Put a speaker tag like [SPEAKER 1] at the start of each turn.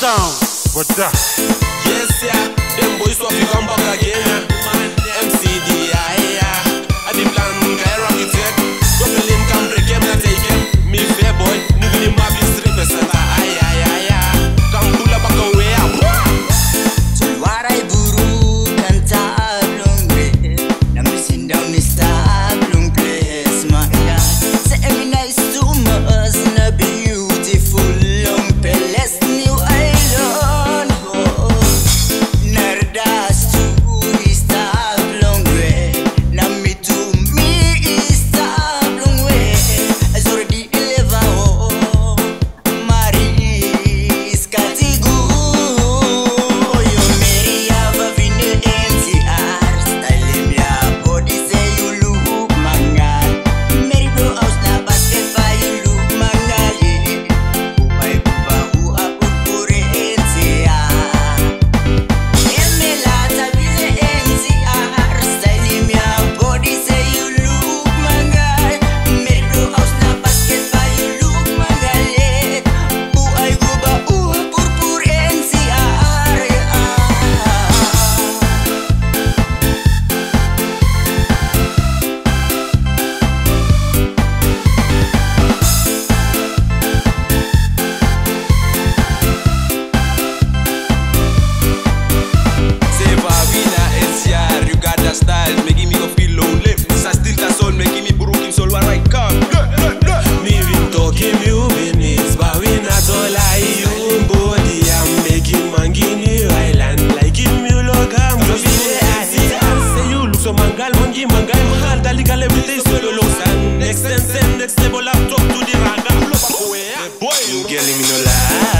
[SPEAKER 1] sound. But that. Yes, yeah. Them boys want to come back again. Next same, next level I'm talk to the ragga. Boy, you girl, me no lie.